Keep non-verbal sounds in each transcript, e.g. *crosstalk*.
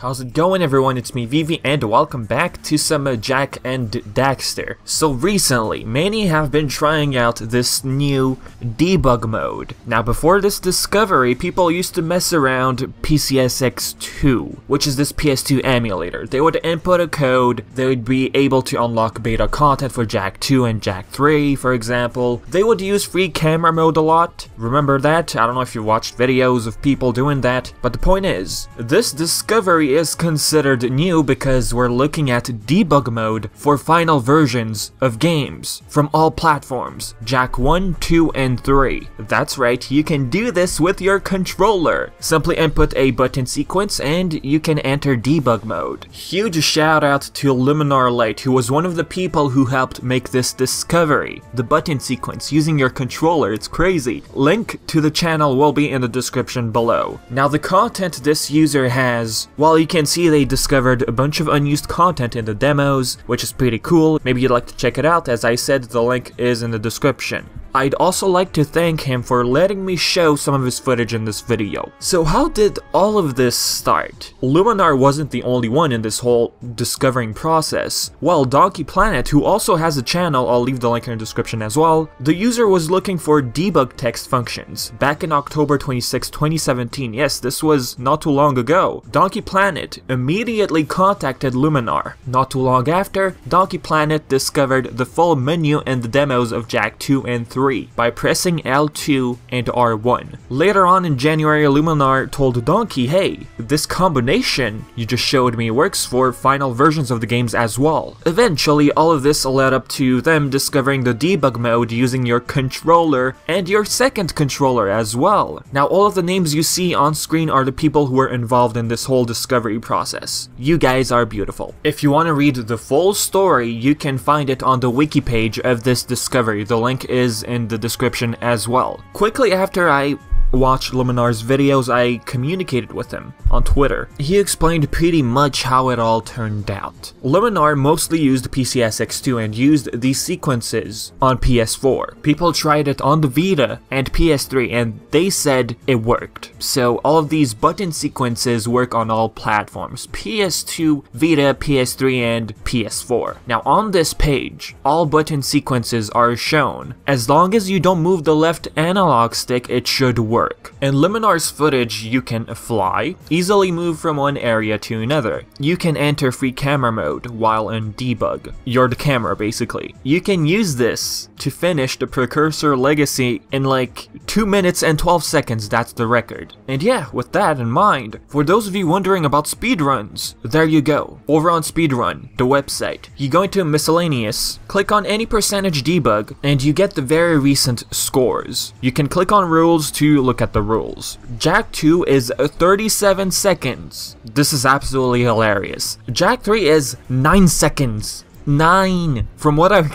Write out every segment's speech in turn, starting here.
How's it going everyone, it's me Vivi and welcome back to some uh, Jak and Daxter. So recently, many have been trying out this new debug mode. Now before this discovery, people used to mess around PCSX2, which is this PS2 emulator. They would input a code, they would be able to unlock beta content for Jak 2 and Jak 3 for example. They would use free camera mode a lot, remember that? I don't know if you watched videos of people doing that, but the point is, this discovery is considered new because we're looking at debug mode for final versions of games from all platforms, Jak 1, 2, and 3. That's right, you can do this with your controller. Simply input a button sequence and you can enter debug mode. Huge shout out to Luminar Light who was one of the people who helped make this discovery. The button sequence using your controller, it's crazy. Link to the channel will be in the description below. Now the content this user has, well you can see they discovered a bunch of unused content in the demos, which is pretty cool. Maybe you'd like to check it out, as I said, the link is in the description. I'd also like to thank him for letting me show some of his footage in this video. So how did all of this start? Luminar wasn't the only one in this whole discovering process. While Donkey Planet, who also has a channel, I'll leave the link in the description as well, the user was looking for debug text functions back in October 26, 2017. Yes, this was not too long ago. Donkey Planet immediately contacted Luminar. Not too long after, Donkey Planet discovered the full menu and the demos of Jak 2 and 3 3 by pressing L2 and R1. Later on in January, Luminar told Donkey, hey, this combination you just showed me works for final versions of the games as well. Eventually, all of this led up to them discovering the debug mode using your controller and your second controller as well. Now, all of the names you see on screen are the people who were involved in this whole discovery process. You guys are beautiful. If you want to read the full story, you can find it on the wiki page of this discovery. The link is in the description as well. Quickly after I watched Luminar's videos, I communicated with him on Twitter. He explained pretty much how it all turned out. Luminar mostly used PCSX2 and used these sequences on PS4. People tried it on the Vita and PS3 and they said it worked. So all of these button sequences work on all platforms, PS2, Vita, PS3, and PS4. Now on this page, all button sequences are shown. As long as you don't move the left analog stick, it should work work. In Luminar's footage, you can fly, easily move from one area to another. You can enter free camera mode while in debug. You're the camera, basically. You can use this to finish the Precursor Legacy in like 2 minutes and 12 seconds, that's the record. And yeah, with that in mind, for those of you wondering about speedruns, there you go. Over on Speedrun, the website, you go into Miscellaneous, click on any percentage debug, and you get the very recent scores. You can click on rules to look at the rules. Jak 2 is 37 seconds. This is absolutely hilarious. Jak 3 is 9 seconds. 9! From what I've...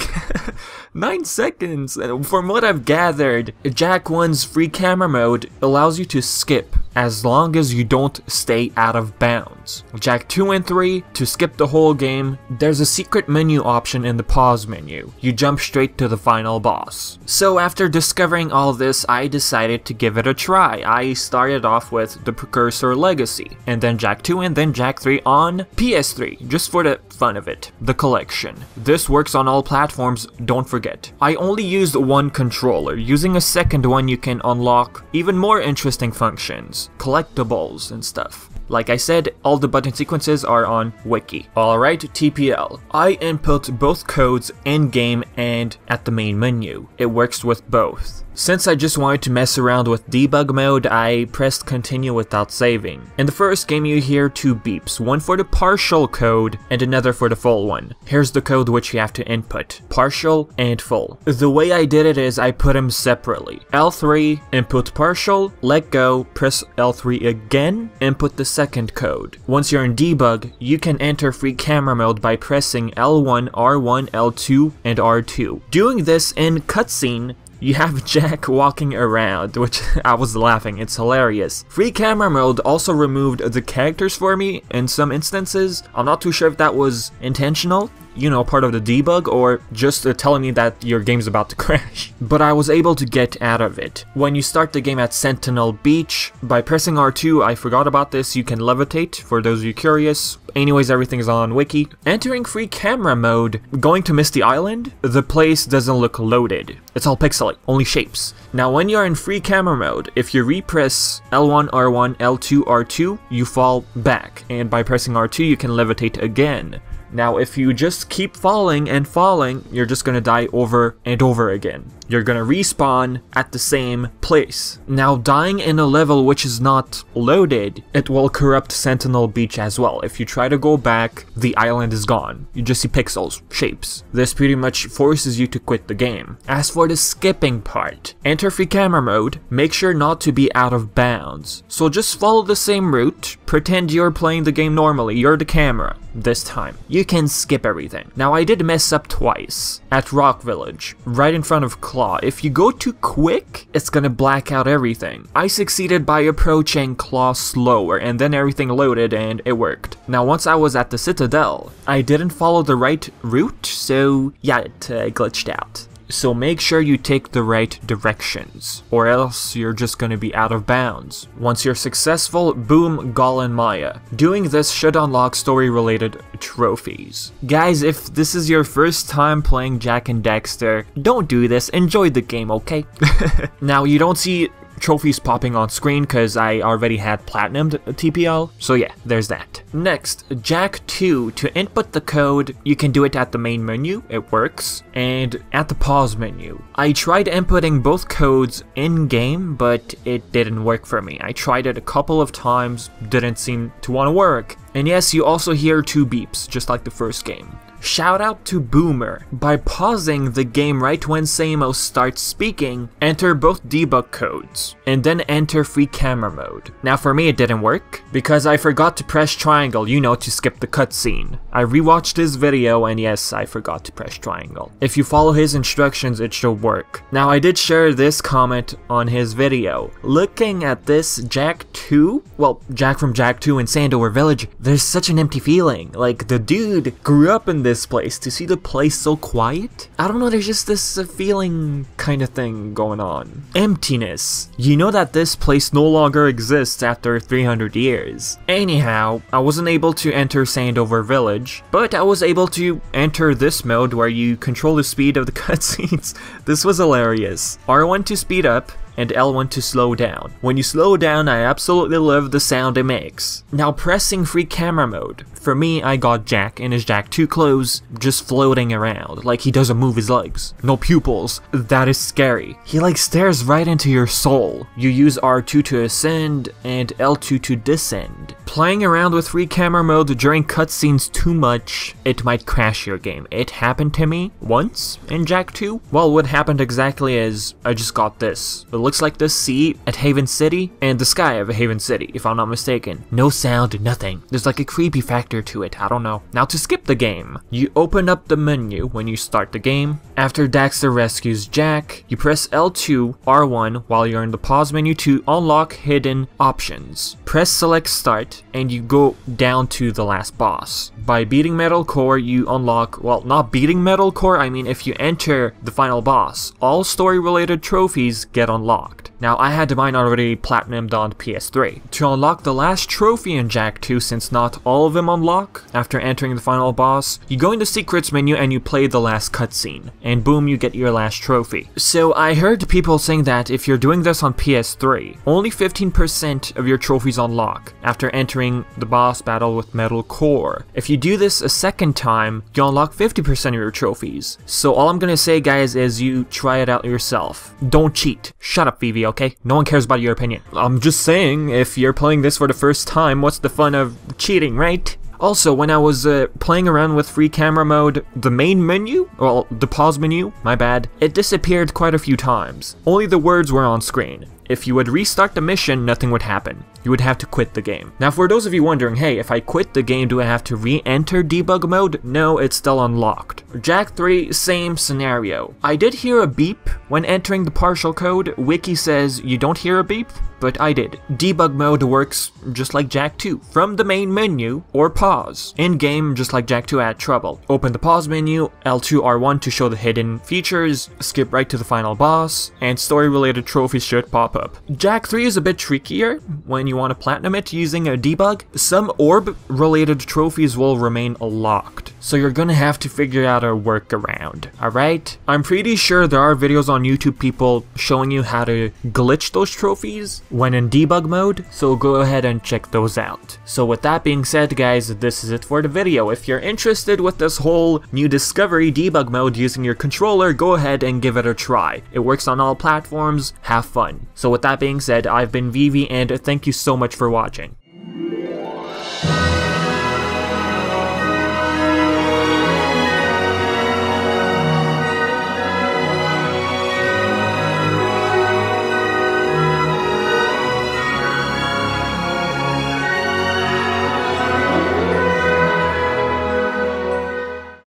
*laughs* 9 seconds! From what I've gathered, Jak 1's free camera mode allows you to skip as long as you don't stay out of bounds. Jak 2 and 3, to skip the whole game, there's a secret menu option in the pause menu. You jump straight to the final boss. So after discovering all this, I decided to give it a try. I started off with the Precursor Legacy, and then Jak 2 and then Jak 3 on PS3, just for the fun of it, the collection. This works on all platforms, don't forget. I only used one controller, using a second one you can unlock even more interesting functions collectibles, and stuff. Like I said, all the button sequences are on Wiki. Alright, TPL. I input both codes in-game and at the main menu. It works with both. Since I just wanted to mess around with debug mode, I pressed continue without saving. In the first game you hear two beeps, one for the partial code and another for the full one. Here's the code which you have to input, partial and full. The way I did it is I put them separately. L3, input partial, let go, press L3 again, input the second code. Once you're in debug, you can enter free camera mode by pressing L1, R1, L2, and R2. Doing this in cutscene you have Jak walking around, which *laughs* I was laughing, it's hilarious. Free camera mode also removed the characters for me in some instances. I'm not too sure if that was intentional, you know, part of the debug or just uh, telling me that your game's about to *laughs* crash. But I was able to get out of it. When you start the game at Sentinel Beach, by pressing R2, I forgot about this, you can levitate, for those of you curious. Anyways, everything is on wiki. Entering free camera mode, going to Misty Island, the place doesn't look loaded. It's all pixely, only shapes. Now when you're in free camera mode, if you repress L1, R1, L2, R2, you fall back, and by pressing R2 you can levitate again. Now, if you just keep falling and falling, you're just gonna die over and over again. You're gonna respawn at the same place. Now, dying in a level which is not loaded, it will corrupt Sentinel Beach as well. If you try to go back, the island is gone. You just see pixels, shapes. This pretty much forces you to quit the game. As for the skipping part, enter free camera mode, make sure not to be out of bounds. So just follow the same route, pretend you're playing the game normally, you're the camera this time. You can skip everything. Now I did mess up twice at Rock Village, right in front of Klaww. If you go too quick, it's gonna black out everything. I succeeded by approaching Klaww slower and then everything loaded and it worked. Now once I was at the Citadel, I didn't follow the right route, so yeah, it uh, glitched out. So make sure you take the right directions, or else you're just gonna be out of bounds. Once you're successful, boom, Gol and Maia. Doing this should unlock story-related trophies. Guys, if this is your first time playing Jak and Daxter, don't do this, enjoy the game, okay? *laughs* now, you don't see trophies popping on screen because I already had platinumed TPL, so yeah, there's that. Next, Jak 2, to input the code, you can do it at the main menu, it works, and at the pause menu. I tried inputting both codes in-game, but it didn't work for me. I tried it a couple of times, didn't seem to want to work. And yes, you also hear two beeps, just like the first game. Shout out to Boomer. By pausing the game right when Samos starts speaking, enter both debug codes, and then enter free camera mode. Now for me it didn't work, because I forgot to press triangle, you know, to skip the cutscene. I rewatched his video and yes, I forgot to press triangle. If you follow his instructions, it should work. Now I did share this comment on his video. Looking at this Jak 2, well, Jak from Jak 2 in Sandover Village, there's such an empty feeling. Like, the dude grew up in this place. To see the place so quiet? I don't know, there's just this uh, feeling kind of thing going on. Emptiness. You know that this place no longer exists after 300 years. Anyhow, I wasn't able to enter Sandover Village, but I was able to enter this mode where you control the speed of the *laughs* cutscenes. this was hilarious. R1 to speed up, and L1 to slow down. When you slow down, I absolutely love the sound it makes. Now pressing free camera mode. For me, I got Jak in his Jak 2 clothes, just floating around, like he doesn't move his legs. No pupils. That is scary. He like stares right into your soul. You use R2 to ascend, and L2 to descend. Playing around with free camera mode during cutscenes too much, it might crash your game. It happened to me once in Jak 2. Well, what happened exactly is, I just got this. It looks like the sea at Haven City, and the sky of Haven City, if I'm not mistaken. No sound, nothing. There's like a creepy factor to it, I don't know. Now to skip the game, you open up the menu when you start the game. After Daxter rescues Jak, you press L2, R1 while you're in the pause menu to unlock hidden options. Press select start, and you go down to the last boss. By beating Metal Kor, you unlock, well, not beating Metal Kor, I mean if you enter the final boss, all story related trophies get unlocked. Now, I had mine already platinumed on PS3. To unlock the last trophy in Jak 2, since not all of them unlock, after entering the final boss, you go in the secrets menu and you play the last cutscene, and boom, you get your last trophy. So I heard people saying that if you're doing this on PS3, only 15% of your trophies unlock after entering the boss battle with Metal Kor. If you do this a second time, you unlock 50% of your trophies. So all I'm gonna say guys is you try it out yourself. Don't cheat. Shut up Vivi, okay? No one cares about your opinion. I'm just saying, if you're playing this for the first time, what's the fun of cheating, right? Also, when I was uh, playing around with free camera mode, the main menu, well, the pause menu, my bad, it disappeared quite a few times. Only the words were on screen. if you would restart the mission, nothing would happen. You would have to quit the game. Now for those of you wondering, hey, if I quit the game, do I have to re-enter debug mode? No, it's still unlocked. Jak 3, same scenario. I did hear a beep when entering the partial code. Wiki says you don't hear a beep, but I did. Debug mode works just like Jak 2, from the main menu, or pause. In-game, just like Jak 2 at Trouble. Open the pause menu, L2 R1 to show the hidden features, skip right to the final boss, and story-related trophies should pop up. Jak 3 is a bit trickier when you want to platinum it using a debug. Some orb-related trophies will remain locked, so you're gonna have to figure out a workaround, alright? I'm pretty sure there are videos on YouTube people showing you how to glitch those trophies when in debug mode, so go ahead and check those out. So with that being said guys, this is it for the video. If you're interested with this whole new Discovery debug mode using your controller, go ahead and give it a try. It works on all platforms, have fun. So with that being said, I've been Vivi and thank you so much for watching.